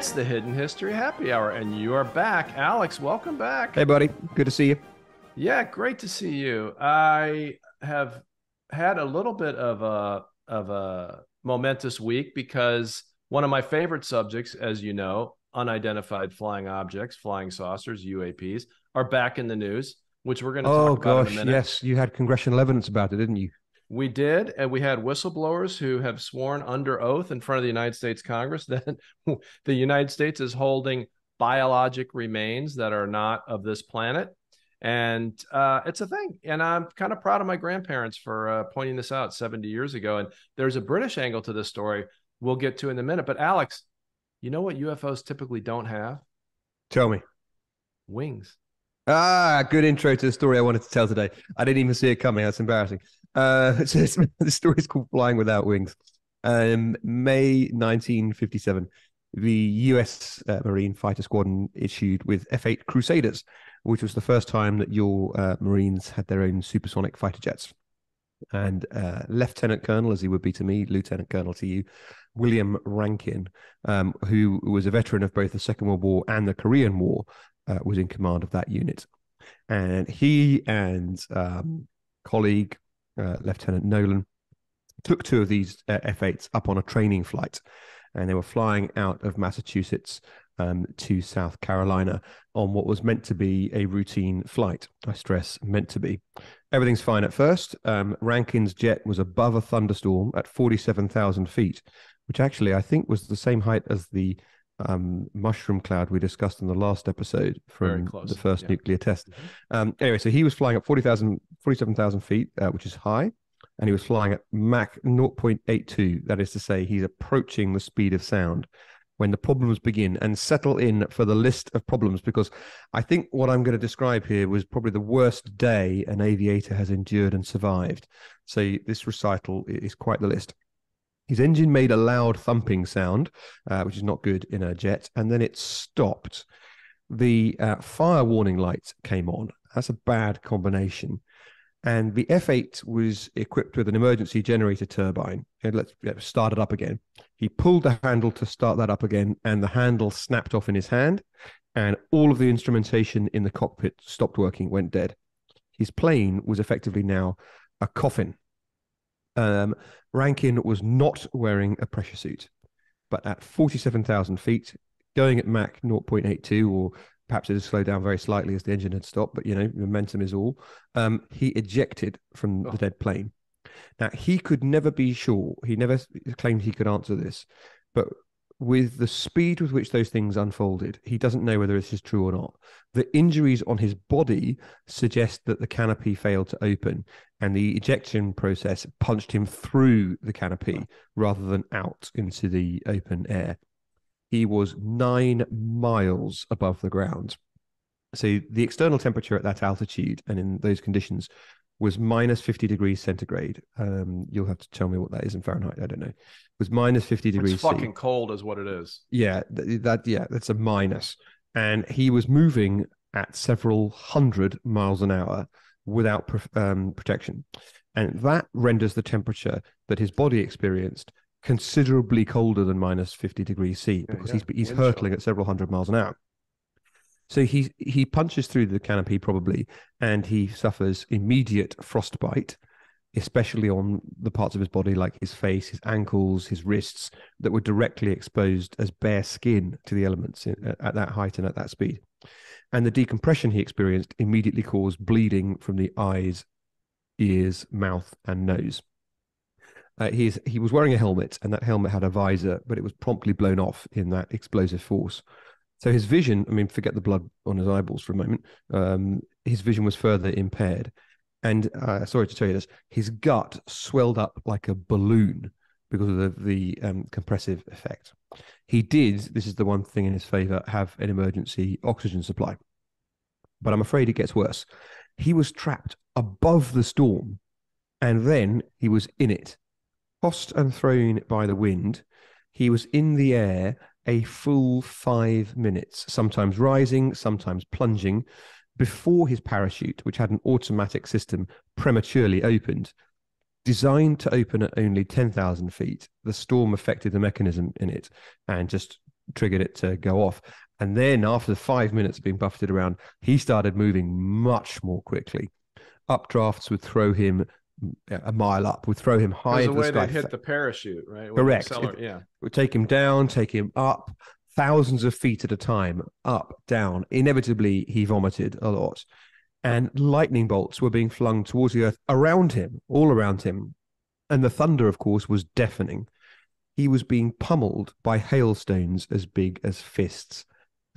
It's the Hidden History Happy Hour, and you are back. Alex, welcome back. Hey, buddy. Good to see you. Yeah, great to see you. I have had a little bit of a of a momentous week because one of my favorite subjects, as you know, unidentified flying objects, flying saucers, UAPs, are back in the news, which we're going to oh, talk about gosh, in a minute. Yes, you had congressional evidence about it, didn't you? We did, and we had whistleblowers who have sworn under oath in front of the United States Congress that the United States is holding biologic remains that are not of this planet. And uh, it's a thing. And I'm kind of proud of my grandparents for uh, pointing this out 70 years ago. And there's a British angle to this story we'll get to in a minute. But Alex, you know what UFOs typically don't have? Tell me. Wings. Ah, good intro to the story I wanted to tell today. I didn't even see it coming. That's embarrassing. Uh, so the story is called Flying Without Wings. Um, May 1957, the U.S. Uh, Marine Fighter Squadron issued with F-8 Crusaders, which was the first time that your uh, Marines had their own supersonic fighter jets. And uh, Lieutenant Colonel, as he would be to me, Lieutenant Colonel to you, William Rankin, um, who was a veteran of both the Second World War and the Korean War, uh, was in command of that unit. And he and um, colleague uh, Lieutenant Nolan took two of these uh, F8s up on a training flight, and they were flying out of Massachusetts um, to South Carolina on what was meant to be a routine flight. I stress meant to be. Everything's fine at first. Um, Rankin's jet was above a thunderstorm at 47,000 feet, which actually I think was the same height as the um, mushroom cloud we discussed in the last episode from the first yeah. nuclear test. Mm-hmm. Um, anyway, so he was flying at 40,000, 47,000 feet, uh, which is high, and he was flying at Mach 0.82. That is to say, he's approaching the speed of sound when the problems begin and settle in for the list of problems because I think what I'm going to describe here was probably the worst day an aviator has endured and survived. So this recital is quite the list. His engine made a loud thumping sound, uh, which is not good in a jet, and then it stopped. The uh, fire warning lights came on. That's a bad combination. And the F8 was equipped with an emergency generator turbine. And let's, start it up again. He pulled the handle to start that up again, and the handle snapped off in his hand, and all of the instrumentation in the cockpit stopped working, went dead. His plane was effectively now a coffin. Um, Rankin was not wearing a pressure suit, but at 47,000 feet, going at Mach 0.82, or perhaps it had slowed down very slightly as the engine had stopped, but you know, momentum is all. Um, he ejected from oh. the dead plane. Now, he could never be sure, he never claimed he could answer this, but with the speed with which those things unfolded, he doesn't know whether this is true or not. The injuries on his body suggest that the canopy failed to open and the ejection process punched him through the canopy rather than out into the open air. He was nine miles above the ground. So the external temperature at that altitude and in those conditions was minus 50 degrees centigrade. Um, you'll have to tell me what that is in Fahrenheit. I don't know. It was minus 50 degrees. It's fucking C. cold, is what it is. Yeah, th- that yeah, that's a minus. And he was moving at several hundred miles an hour without um, protection, and that renders the temperature that his body experienced considerably colder than minus 50 degrees C because yeah, yeah. he's he's hurtling at several hundred miles an hour. So he he punches through the canopy probably, and he suffers immediate frostbite, especially on the parts of his body like his face, his ankles, his wrists that were directly exposed as bare skin to the elements in, at that height and at that speed. And the decompression he experienced immediately caused bleeding from the eyes, ears, mouth, and nose. Uh, he, he was wearing a helmet, and that helmet had a visor, but it was promptly blown off in that explosive force. So his vision, I mean, forget the blood on his eyeballs for a moment. Um, his vision was further impaired. And uh, sorry to tell you this, his gut swelled up like a balloon because of the, the um, compressive effect. He did, this is the one thing in his favor, have an emergency oxygen supply. But I'm afraid it gets worse. He was trapped above the storm and then he was in it, tossed and thrown by the wind. He was in the air a full five minutes, sometimes rising, sometimes plunging, before his parachute, which had an automatic system, prematurely opened. Designed to open at only 10,000 feet, the storm affected the mechanism in it and just triggered it to go off. And then after five minutes of being buffeted around, he started moving much more quickly. Updrafts would throw him a mile up, would throw him high There's a the way sky. they hit the parachute, right? With Correct. acceler- If- yeah. would take him down, take him up, thousands of feet at a time, up, down. Inevitably, he vomited a lot. And lightning bolts were being flung towards the earth around him, all around him. And the thunder, of course, was deafening. He was being pummeled by hailstones as big as fists.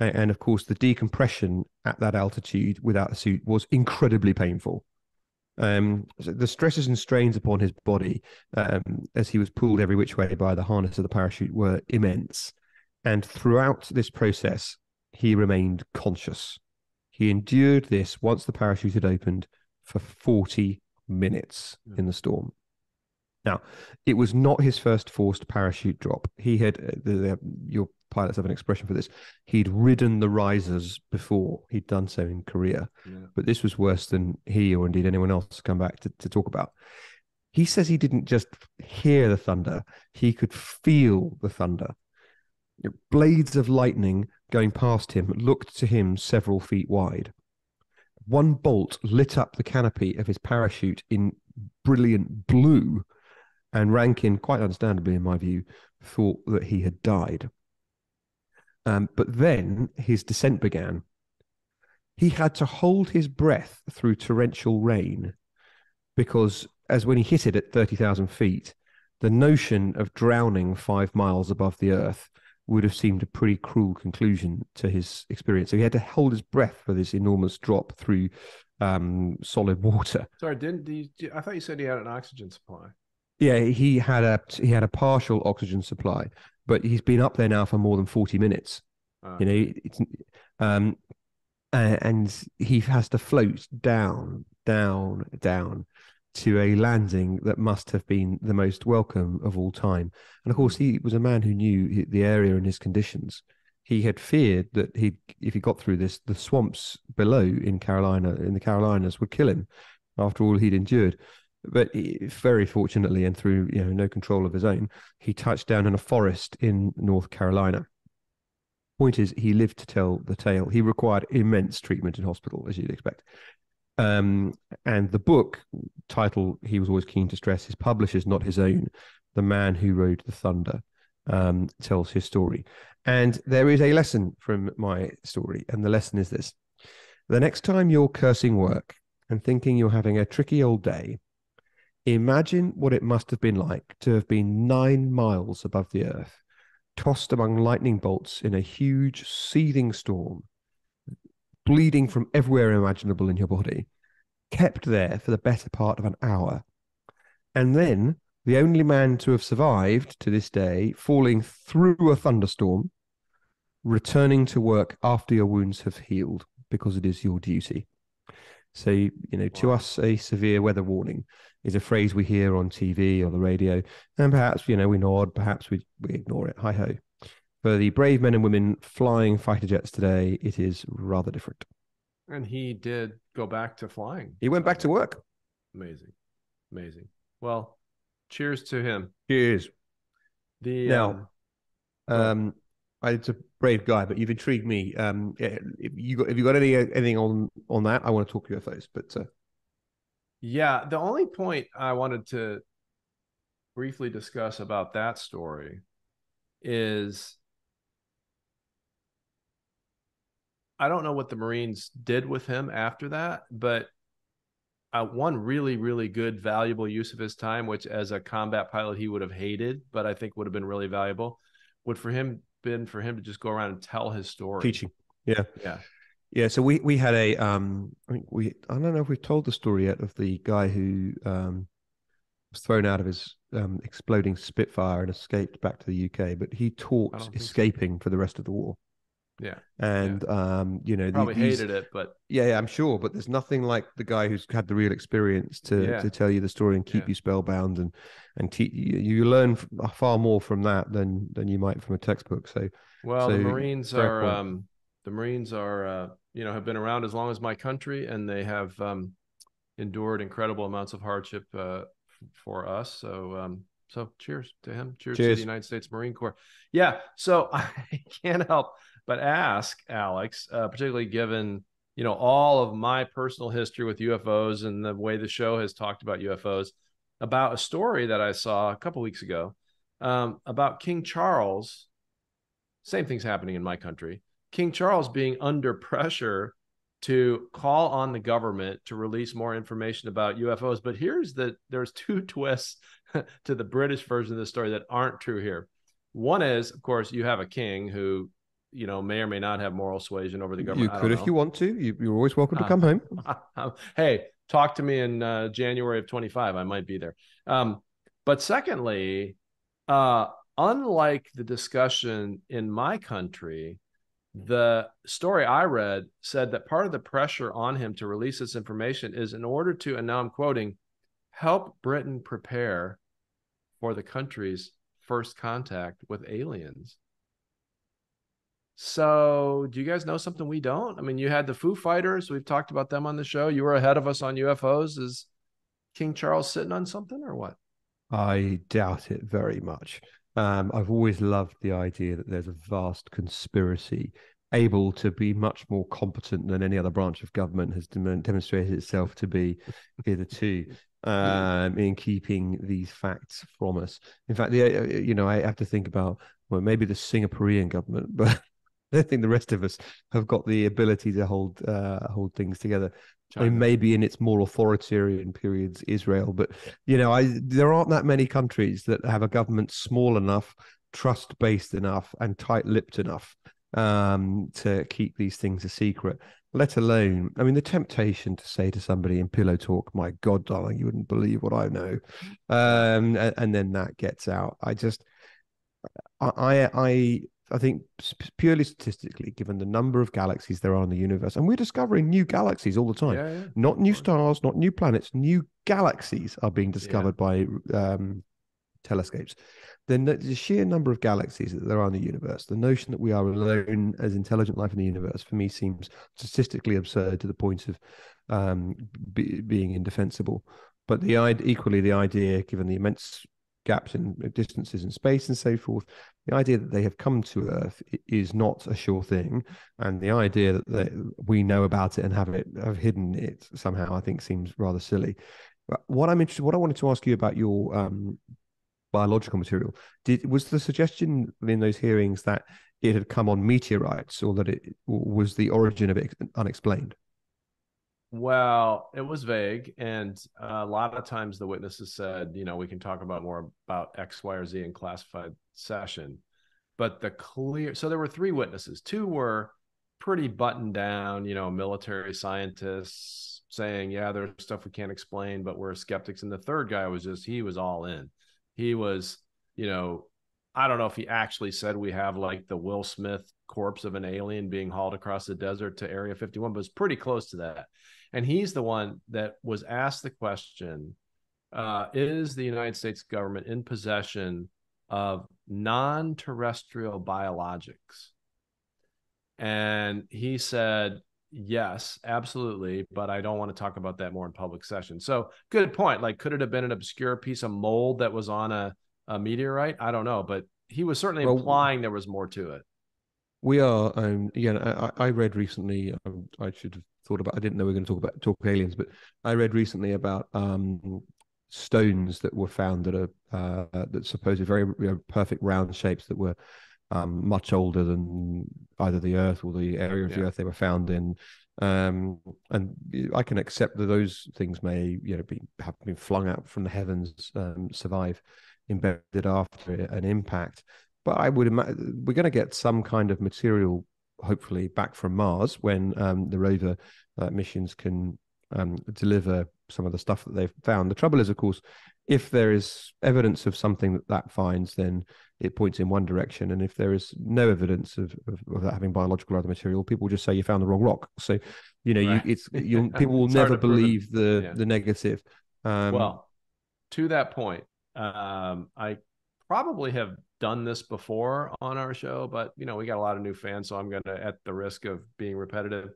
And of course, the decompression at that altitude without a suit was incredibly painful. Um, the stresses and strains upon his body um, as he was pulled every which way by the harness of the parachute were immense. And throughout this process, he remained conscious. He endured this once the parachute had opened for 40 minutes Yeah. in the storm. Now, it was not his first forced parachute drop. He had, uh, the, the, your pilots have an expression for this, he'd ridden the risers before. He'd done so in Korea yeah. but this was worse than he or indeed anyone else come back to, to talk about. He says he didn't just hear the thunder, he could feel the thunder. Blades of lightning going past him looked to him several feet wide. One bolt lit up the canopy of his parachute in brilliant blue, and Rankin, quite understandably in my view, thought that he had died. Um, but then his descent began he had to hold his breath through torrential rain because, as when he hit it at 30,000 feet, the notion of drowning five miles above the earth would have seemed a pretty cruel conclusion to his experience. So he had to hold his breath for this enormous drop through um, solid water. Sorry, didn't you, I thought you said he had an oxygen supply. Yeah, he had a he had a partial oxygen supply, but he's been up there now for more than 40 minutes. Uh, you know it's um and he has to float down down down to a landing that must have been the most welcome of all time. And of course he was a man who knew the area and his conditions. He had feared that he if he got through this the swamps below in carolina in the carolinas would kill him after all he'd endured but very fortunately and through you know no control of his own he touched down in a forest in north carolina Point is, he lived to tell the tale. He required immense treatment in hospital, as you'd expect. Um, and the book title, he was always keen to stress, his publisher's not his own. The man who rode the thunder um, tells his story. And there is a lesson from my story, and the lesson is this: the next time you're cursing work and thinking you're having a tricky old day, imagine what it must have been like to have been nine miles above the earth tossed among lightning bolts in a huge seething storm, bleeding from everywhere imaginable in your body, kept there for the better part of an hour. And then the only man to have survived to this day, falling through a thunderstorm, returning to work after your wounds have healed because it is your duty. So, you know, to us, a severe weather warning is a phrase we hear on TV or the radio, and perhaps, you know, we nod, perhaps we, we ignore it. Hi ho. For the brave men and women flying fighter jets today, it is rather different. and he did go back to flying. He went back to work. Amazing. Amazing. Well, cheers to him. Cheers. The Now- um, Um, it's a brave guy, but you've intrigued me. Um, if you got, if you got any anything on on that, I want to talk to you UFOs. But uh, Yeah, the only point I wanted to briefly discuss about that story is I don't know what the Marines did with him after that, but uh, one really, really good, valuable use of his time, which as a combat pilot he would have hated, but I think would have been really valuable, would for him been for him to just go around and tell his story. teaching, yeah, Yeah. Yeah. So we we had a um, I think we I don't know if we've told the story yet of the guy who um was thrown out of his um exploding Spitfire and escaped back to the UK, but he taught so. escaping for the rest of the war. Yeah. And um, you know, Probably these- hated it, but Yeah, yeah, I'm sure, but there's nothing like the guy who's had the real experience to Yeah. to tell you the story and keep Yeah. you spellbound and and te- you, you learn far more from that than than you might from a textbook. So Well, the Marines are um the Marines are uh you know have been around as long as my country and they have um endured incredible amounts of hardship uh for us. So um So cheers to him. Cheers, Cheers. to the United States Marine Corps. Yeah. So I can't help but ask Alex, uh, particularly given you know all of my personal history with UFOs and the way the show has talked about UFOs, about a story that I saw a couple weeks ago um, about King Charles. Same thing's happening in my country. King Charles being under pressure to call on the government to release more information about UFOs. But here's the there's two twists to the British version of the story that aren't true here. One is, of course, you have a king who, you know, may or may not have moral suasion over the government. You could if you want to. You, you're always welcome to Uh, come home. hey, talk to me in uh, January of 25. I might be there. Um, but secondly, uh, unlike the discussion in my country, the story I read said that part of the pressure on him to release this information is in order to, and now I'm quoting, help Britain prepare for the country's first contact with aliens. So, do you guys know something we don't? I mean, you had the Foo Fighters. We've talked about them on the show. You were ahead of us on UFOs. Is King Charles sitting on something or what? I doubt it very much. Um, I've always loved the idea that there's a vast conspiracy able to be much more competent than any other branch of government has dem- demonstrated itself to be hitherto um, in keeping these facts from us. In fact, the, uh, you know, I have to think about well, maybe the Singaporean government, but I don't think the rest of us have got the ability to hold uh, hold things together. I mean, China. maybe in its more authoritarian periods, Israel, but you know, I there aren't that many countries that have a government small enough, trust based enough, and tight lipped enough um, to keep these things a secret. Let alone, I mean, the temptation to say to somebody in pillow talk, "My God, darling, you wouldn't believe what I know," um, and, and then that gets out. I just, I, I, I think purely statistically, given the number of galaxies there are in the universe, and we're discovering new galaxies all the time. Yeah, yeah. Not new stars, not new planets, new galaxies are being discovered by um, telescopes. Then the, the sheer number of galaxies that there are in the universe, the notion that we are alone as intelligent life in the universe, for me seems statistically absurd to the point of um, be, being indefensible. But the equally the idea, given the immense gaps in distances in space and so forth, the idea that they have come to Earth is not a sure thing, and the idea that they, we know about it and have it have hidden it somehow, I think, seems rather silly. But What I'm interested, what I wanted to ask you about your um, biological material, did was the suggestion in those hearings that it had come on meteorites, or that it was the origin of it unexplained? Well, it was vague, and a lot of times the witnesses said, you know, we can talk about more about X, Y, or Z in classified session. But the clear, so there were three witnesses. Two were pretty buttoned down, you know, military scientists saying, yeah, there's stuff we can't explain, but we're skeptics. And the third guy was just, he was all in. He was, you know, I don't know if he actually said we have like the Will Smith corpse of an alien being hauled across the desert to Area 51, but it's pretty close to that. And he's the one that was asked the question uh, Is the United States government in possession of non terrestrial biologics? And he said, Yes, absolutely. But I don't want to talk about that more in public session. So, good point. Like, could it have been an obscure piece of mold that was on a, a meteorite? I don't know. But he was certainly Well- implying there was more to it. We are, um, yeah. I, I read recently. Um, I should have thought about. I didn't know we were going to talk about talk aliens, but I read recently about um, stones that were found that are uh, that supposedly very you know, perfect round shapes that were um, much older than either the Earth or the area of the Earth they were found in. Um, and I can accept that those things may, you know, be have been flung out from the heavens, um, survive embedded after an impact. But I would imagine we're going to get some kind of material, hopefully, back from Mars when um, the rover uh, missions can um, deliver some of the stuff that they've found. The trouble is, of course, if there is evidence of something that that finds, then it points in one direction, and if there is no evidence of, of, of that having biological or other material, people just say you found the wrong rock. So, you know, Right. you, it's you people will never to prove it. believe the Yeah. the negative. Um, well, to that point, um, I probably have done this before on our show, but you know, we got a lot of new fans, so I'm going to, at the risk of being repetitive,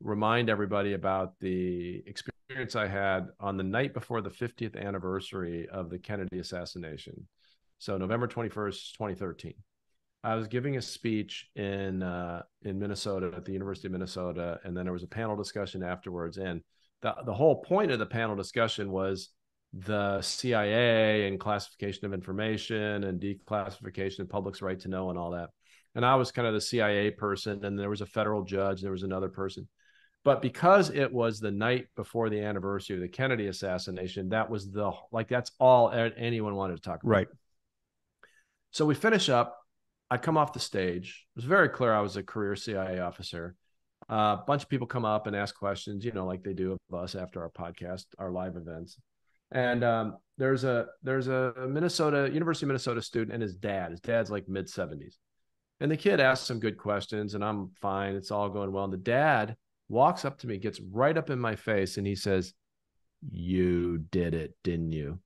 remind everybody about the experience I had on the night before the 50th anniversary of the Kennedy assassination. So November 21st, 2013. I was giving a speech in uh, in Minnesota at the University of Minnesota, and then there was a panel discussion afterwards. And the the whole point of the panel discussion was the CIA and classification of information and declassification of public's right to know and all that. And I was kind of the CIA person, and there was a federal judge, and there was another person. But because it was the night before the anniversary of the Kennedy assassination, that was the like that's all anyone wanted to talk about. Right. So we finish up. I come off the stage. It was very clear I was a career CIA officer. Uh, a bunch of people come up and ask questions, you know, like they do of us after our podcast, our live events. And um, there's a there's a Minnesota University of Minnesota student and his dad. His dad's like mid 70s. And the kid asks some good questions, and I'm fine. It's all going well. And the dad walks up to me, gets right up in my face, and he says, You did it, didn't you?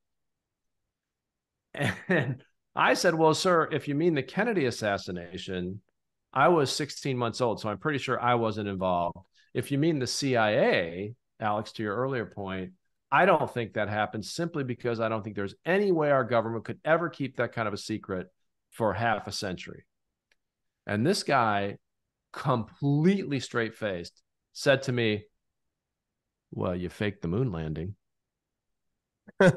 And I said, Well, sir, if you mean the Kennedy assassination, I was 16 months old, so I'm pretty sure I wasn't involved. If you mean the CIA, Alex, to your earlier point, I don't think that happened simply because I don't think there's any way our government could ever keep that kind of a secret for half a century. And this guy, completely straight faced, said to me, Well, you faked the moon landing. There's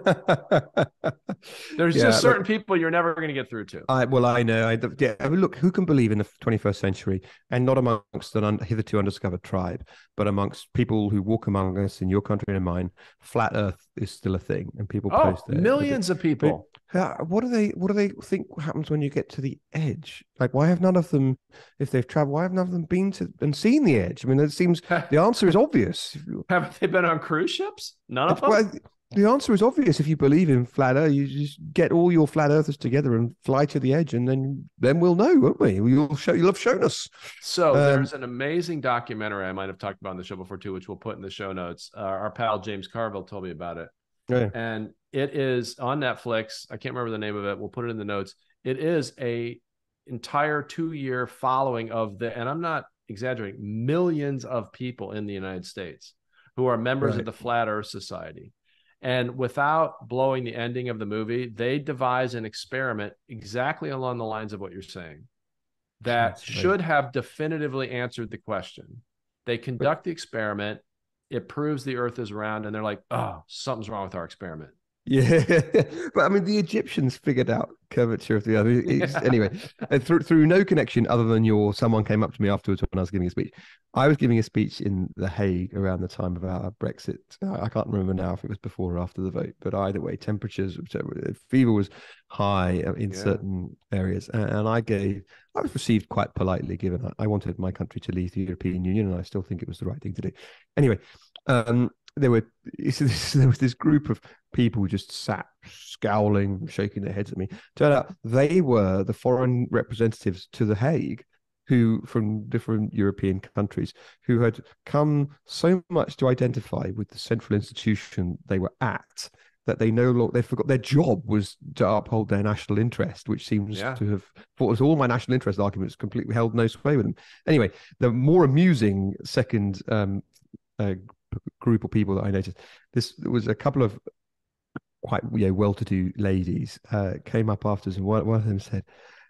yeah, just certain look, people you're never going to get through to. I well, I know. I yeah. Look, who can believe in the 21st century, and not amongst an un, hitherto undiscovered tribe, but amongst people who walk among us in your country and in mine, flat Earth is still a thing, and people oh, post there. Millions of people. But, uh, what do they? What do they think happens when you get to the edge? Like, why have none of them, if they've traveled, why have none of them been to and seen the edge? I mean, it seems the answer is obvious. Haven't they been on cruise ships? None of them. Well, the answer is obvious. If you believe in flat Earth, you just get all your flat Earthers together and fly to the edge, and then then we'll know, won't we? You'll show. You'll have shown us. So um, there's an amazing documentary I might have talked about on the show before too, which we'll put in the show notes. Uh, our pal James Carville told me about it, yeah. and it is on Netflix. I can't remember the name of it. We'll put it in the notes. It is a entire two year following of the, and I'm not exaggerating, millions of people in the United States who are members right. of the Flat Earth Society and without blowing the ending of the movie, they devise an experiment exactly along the lines of what you're saying that That's should right. have definitively answered the question. They conduct the experiment, it proves the earth is round, and they're like, oh, something's wrong with our experiment. Yeah, but I mean, the Egyptians figured out curvature of the earth. Yeah. Anyway, uh, through through no connection other than your someone came up to me afterwards when I was giving a speech. I was giving a speech in The Hague around the time of our Brexit. Uh, I can't remember now if it was before or after the vote, but either way, temperatures, uh, fever was high in yeah. certain areas, and I gave. I was received quite politely, given I wanted my country to leave the European Union, and I still think it was the right thing to do. Anyway, um, there were there was this group of people just sat scowling, shaking their heads at me. Turned out they were the foreign representatives to the Hague, who from different European countries, who had come so much to identify with the central institution they were at that they no longer they forgot their job was to uphold their national interest, which seems yeah. to have thought all my national interest arguments completely held no sway with them. Anyway, the more amusing second um, uh, group of people that I noticed. This was a couple of quite you know well-to-do ladies uh, came up after us, and one, one of them said,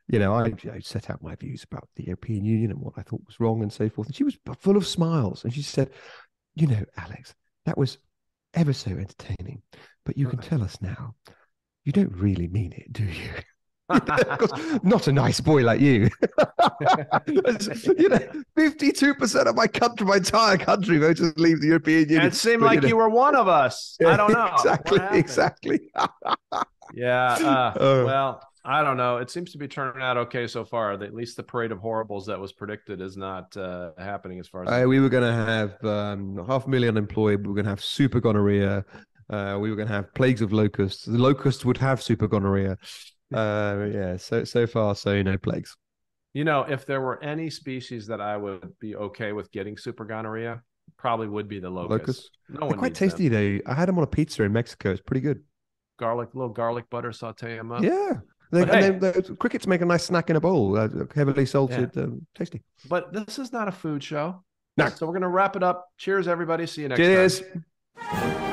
"You know, I you know, set out my views about the European Union and what I thought was wrong and so forth." And she was full of smiles, and she said, "You know, Alex, that was ever so entertaining, but you can tell us now." You don't really mean it, do you? Not a nice boy like you. you know, fifty-two percent of my country, my entire country, voted to leave the European Union. And it seemed but, like you, know, you, were one of us. I don't know exactly. Exactly. yeah. Uh, uh, well, I don't know. It seems to be turning out okay so far. At least the parade of horribles that was predicted is not uh, happening as far as uh, we were going to have um, half a million unemployed. We were going to have super gonorrhea. Uh, we were going to have plagues of locusts. The locusts would have super gonorrhea. Uh, yeah. So so far, so no plagues. You know, if there were any species that I would be okay with getting super gonorrhea, probably would be the locust. Locust. No one quite tasty them. though. I had them on a pizza in Mexico. It's pretty good. Garlic, little garlic butter saute them up. Yeah. They, hey, they, crickets make a nice snack in a bowl, uh, heavily salted, yeah. um, tasty. But this is not a food show. No. So we're going to wrap it up. Cheers, everybody. See you next Cheers. time.